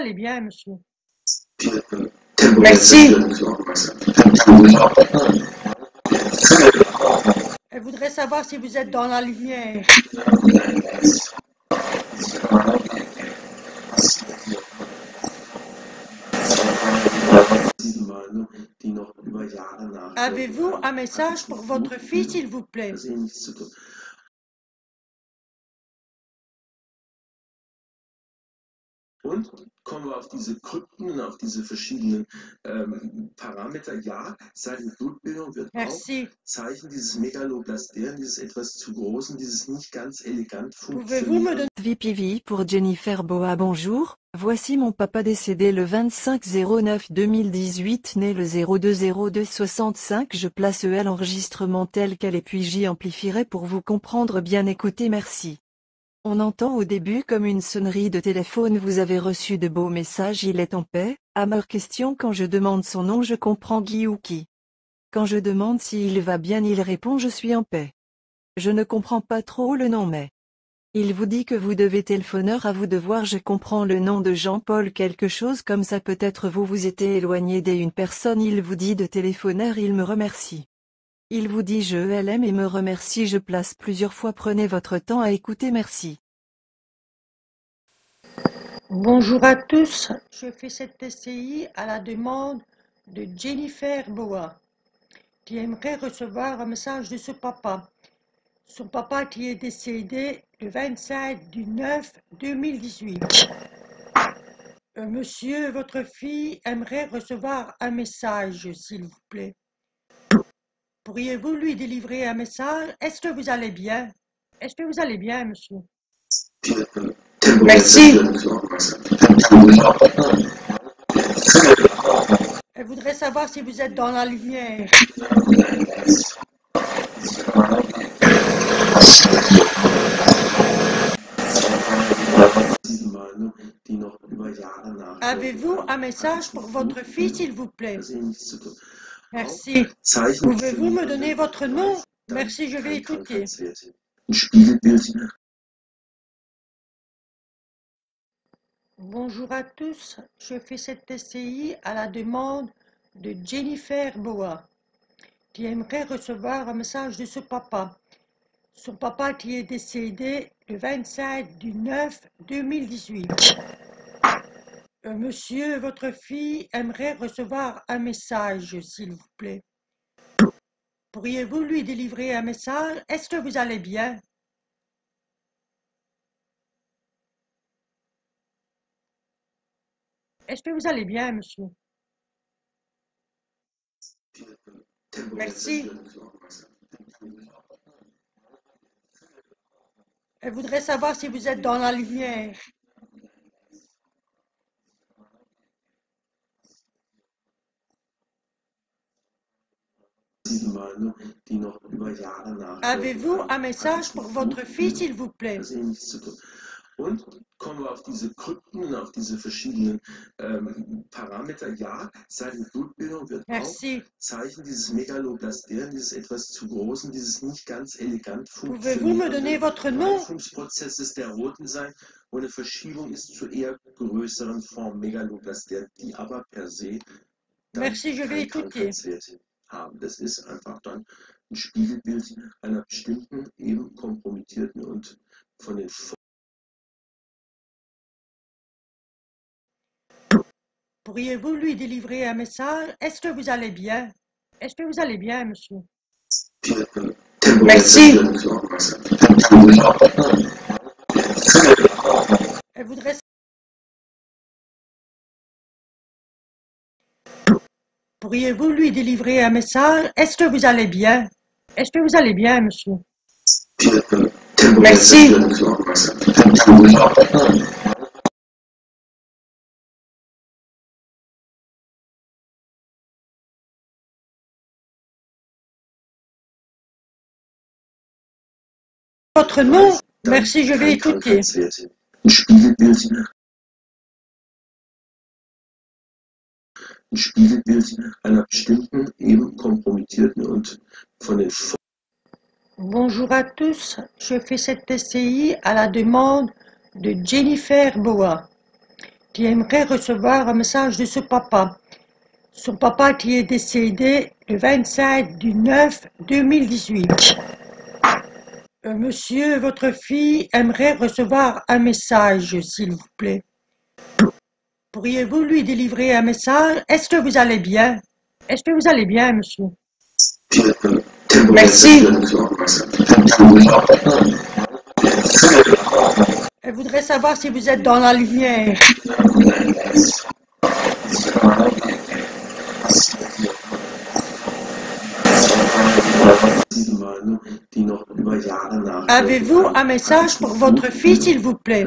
allez bien, monsieur Merci. Elle voudrait savoir si vous êtes dans la lumière. Avez-vous un message pour votre fille, s'il vous plaît? Und kommen wir auf diese Krypten und auf diese verschiedenen ähm, Parameter. Ja, seine Blutbildung wird auch Merci. Zeichen dieses Megaloblastären, dieses etwas zu großen, dieses nicht ganz elegant Pouvez-vous me funktionieren. donner VPV pour Jennifer Boa bonjour, voici mon papa décédé le 25-09-2018 né le 0202-65 je place EL enregistrement tel quel et puis j'y amplifierai pour vous comprendre bien écoutez merci. On entend au début comme une sonnerie de téléphone vous avez reçu de beaux messages il est en paix, à ma question quand je demande son nom je comprends Guy ou qui. Quand je demande s'il va bien il répond je suis en paix. Je ne comprends pas trop le nom mais. Il vous dit que vous devez téléphoneur à vous de voir je comprends le nom de Jean-Paul quelque chose comme ça peut-être vous vous étiez éloigné d'une personne il vous dit de téléphoneur il me remercie. Il vous dit je l'aime et me remercie je place plusieurs fois prenez votre temps à écouter merci. Bonjour à tous, je fais cette SCI à la demande de Jennifer Boa, qui aimerait recevoir un message de son papa. Son papa qui est décédé le 25 du 9 2018. Euh, monsieur, votre fille aimerait recevoir un message, s'il vous plaît. Pourriez-vous lui délivrer un message? Est-ce que vous allez bien? Est-ce que vous allez bien, monsieur? Merci. Elle voudrait savoir si vous êtes dans la lumière. Avez-vous un message pour votre fille, s'il vous plaît? Merci. Pouvez-vous me donner votre nom? Merci, je vais écouter. Bonjour à tous, je fais cette SCI à la demande de Jennifer Boa, qui aimerait recevoir un message de son papa. Son papa qui est décédé le 25 du 9 2018. Euh, monsieur, votre fille aimerait recevoir un message, s'il vous plaît. Pourriez-vous lui délivrer un message? Est-ce que vous allez bien? Est-ce que vous allez bien, monsieur? Merci. Elle voudrait savoir si vous êtes dans la lumière. Avez-vous un message pour votre fille, s'il vous plaît. Und kommen wir auf diese Krypten auf diese verschiedenen ähm, Parameter. Ja, seine Blutbildung wird auch Merci. Zeichen dieses Megaloblastären, dieses etwas zu großen, dieses nicht ganz elegant nom Reifungsprozesses der roten sein, wo eine Verschiebung ist zu eher größeren Form Megaloblastären, die aber per se dann Merci, je vais écouter. Haben. Das ist einfach dann ein Spiegelbild einer bestimmten, eben kompromittierten und von den Pourriez-vous lui délivrer un message Est-ce que vous allez bien Est-ce que vous allez bien, monsieur Merci. Elle Pourriez-vous lui délivrer un message? Est-ce que vous allez bien? Est-ce que vous allez bien, monsieur? Merci. Votre nom? Merci, je vais écouter. Bonjour à tous, je fais cette SCI à la demande de Jennifer Boa, qui aimerait recevoir un message de ce papa. Son papa qui est décédé le 25 du 9 2018. Euh, monsieur, votre fille aimerait recevoir un message, s'il vous plaît. Pourriez-vous lui délivrer un message? Est-ce que vous allez bien? Est-ce que vous allez bien, monsieur? Merci. Elle voudrait savoir si vous êtes dans la lumière. Avez-vous un message pour votre fille, s'il vous plaît?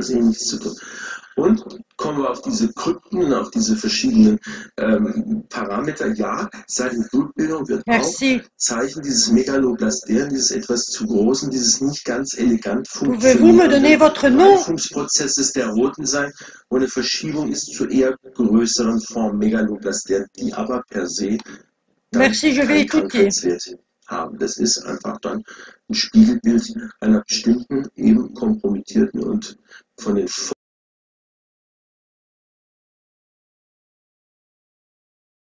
Und kommen wir auf diese Krypten, auf diese verschiedenen ähm, Parameter. Ja, seine Blutbildung wird auch Merci. Zeichen dieses Megaloblasten, dieses etwas zu großen, dieses nicht ganz elegant nom Reifungsprozesses der roten sein, wo eine Verschiebung ist zu eher größeren Form Megaloblasten, die aber per se Merci, je vais écouter. Haben. Das ist einfach dann ein Spiegelbild einer bestimmten, eben kompromittierten und von den